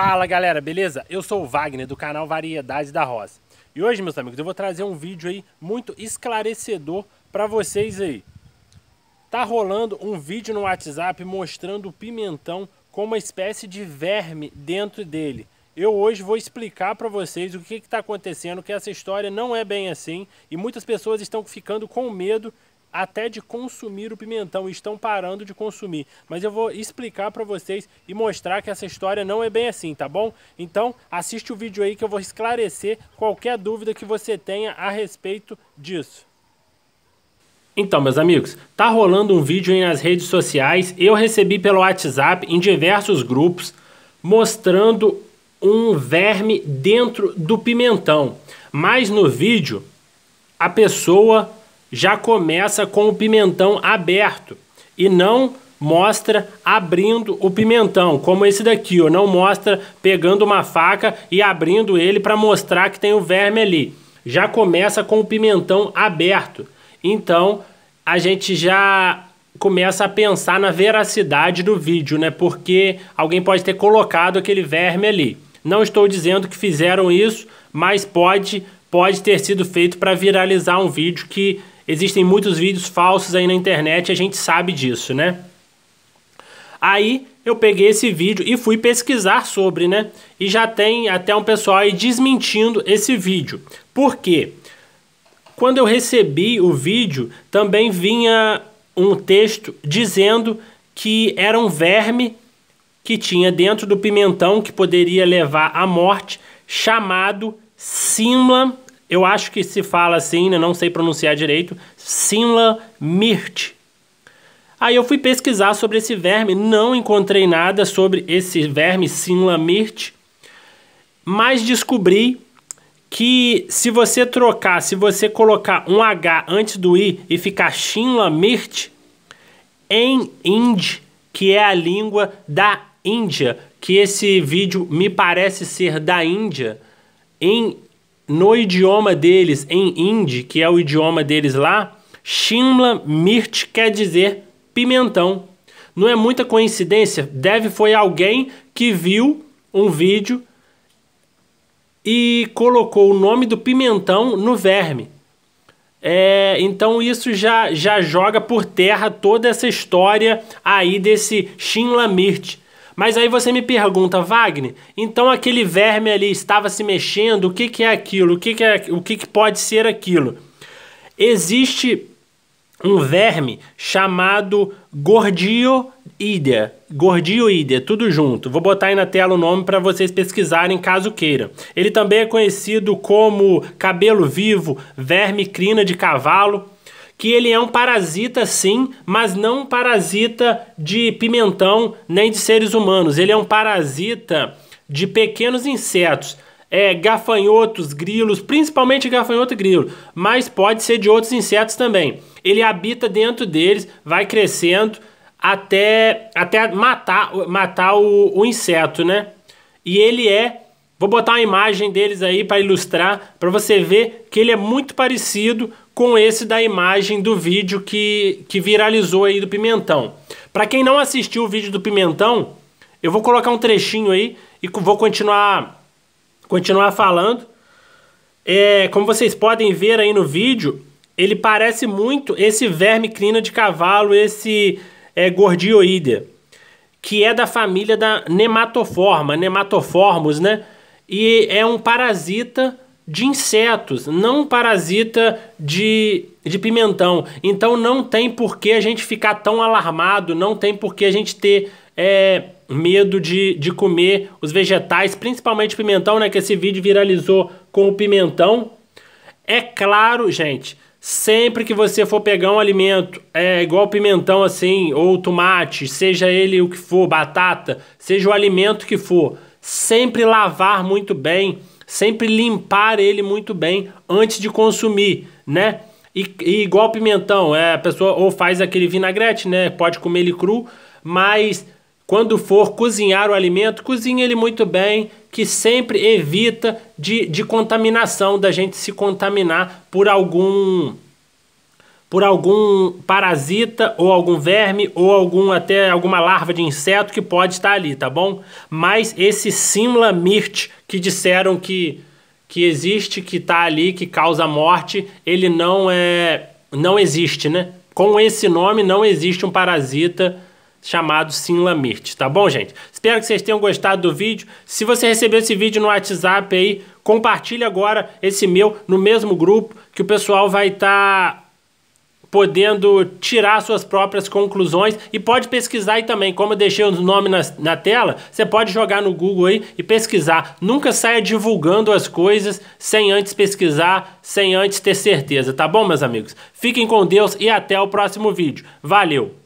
Fala galera, beleza? Eu sou o Wagner do canal Variedades da Roça. E hoje, meus amigos, eu vou trazer um vídeo aí muito esclarecedor para vocês aí. Tá rolando um vídeo no WhatsApp mostrando o pimentão com uma espécie de verme dentro dele. Eu hoje vou explicar para vocês o que está acontecendo, que essa história não é bem assim e muitas pessoas estão ficando com medo até de consumir o pimentão estão parando de consumir. Mas eu vou explicar para vocês e mostrar que essa história não é bem assim, tá bom? Então assiste o vídeo aí que eu vou esclarecer qualquer dúvida que você tenha a respeito disso. Então, meus amigos, tá rolando um vídeo aí nas redes sociais, eu recebi pelo WhatsApp em diversos grupos, mostrando um verme dentro do pimentão. Mas no vídeo, a pessoa já começa com o pimentão aberto e não mostra abrindo o pimentão, como esse daqui, ó, não mostra pegando uma faca e abrindo ele para mostrar que tem o verme ali. Já começa com o pimentão aberto. Então, a gente já começa a pensar na veracidade do vídeo, né? Porque alguém pode ter colocado aquele verme ali. Não estou dizendo que fizeram isso, mas pode pode ter sido feito para viralizar um vídeo que Existem muitos vídeos falsos aí na internet, a gente sabe disso, né? Aí eu peguei esse vídeo e fui pesquisar sobre, né? E já tem até um pessoal aí desmentindo esse vídeo. Por quê? Quando eu recebi o vídeo, também vinha um texto dizendo que era um verme que tinha dentro do pimentão que poderia levar à morte, chamado Simla eu acho que se fala assim, né, não sei pronunciar direito, Simla Mirt. Aí eu fui pesquisar sobre esse verme, não encontrei nada sobre esse verme Simla Mirt, mas descobri que se você trocar, se você colocar um H antes do I e ficar Simla Mirt, em Hindi, que é a língua da Índia, que esse vídeo me parece ser da Índia, em no idioma deles, em hindi, que é o idioma deles lá, Shimla Mirt quer dizer pimentão. Não é muita coincidência, deve foi alguém que viu um vídeo e colocou o nome do pimentão no verme. É, então isso já, já joga por terra toda essa história aí desse Shimla Mirt. Mas aí você me pergunta, Wagner, então aquele verme ali estava se mexendo, o que, que é aquilo? O, que, que, é, o que, que pode ser aquilo? Existe um verme chamado Gordioidea. Gordioidea, tudo junto. Vou botar aí na tela o nome para vocês pesquisarem caso queira. Ele também é conhecido como cabelo vivo, verme crina de cavalo que ele é um parasita sim, mas não um parasita de pimentão nem de seres humanos. Ele é um parasita de pequenos insetos. É, gafanhotos, grilos, principalmente gafanhoto e grilo, mas pode ser de outros insetos também. Ele habita dentro deles, vai crescendo até, até matar, matar o, o inseto, né? E ele é Vou botar uma imagem deles aí para ilustrar, para você ver que ele é muito parecido com esse da imagem do vídeo que, que viralizou aí do Pimentão. Para quem não assistiu o vídeo do Pimentão, eu vou colocar um trechinho aí e vou continuar, continuar falando. É, como vocês podem ver aí no vídeo, ele parece muito esse verme crina de cavalo, esse é, gordioide, que é da família da nematoforma, nematoformos, né? e é um parasita de insetos, não parasita de, de pimentão. Então não tem por que a gente ficar tão alarmado, não tem por que a gente ter é, medo de, de comer os vegetais, principalmente pimentão, né? Que esse vídeo viralizou com o pimentão. É claro, gente, sempre que você for pegar um alimento, é igual pimentão assim, ou tomate, seja ele o que for, batata, seja o alimento que for sempre lavar muito bem, sempre limpar ele muito bem antes de consumir, né? E, e, igual pimentão, é, a pessoa ou faz aquele vinagrete, né? Pode comer ele cru, mas quando for cozinhar o alimento, cozinhe ele muito bem, que sempre evita de, de contaminação, da gente se contaminar por algum por algum parasita ou algum verme ou algum até alguma larva de inseto que pode estar ali, tá bom? Mas esse Simla Mirt que disseram que que existe, que está ali, que causa morte, ele não é não existe, né? Com esse nome não existe um parasita chamado Sinlamirte, tá bom, gente? Espero que vocês tenham gostado do vídeo. Se você recebeu esse vídeo no WhatsApp aí, compartilhe agora esse meu no mesmo grupo, que o pessoal vai estar tá podendo tirar suas próprias conclusões e pode pesquisar aí também, como eu deixei o nome na, na tela, você pode jogar no Google aí e pesquisar. Nunca saia divulgando as coisas sem antes pesquisar, sem antes ter certeza, tá bom, meus amigos? Fiquem com Deus e até o próximo vídeo. Valeu!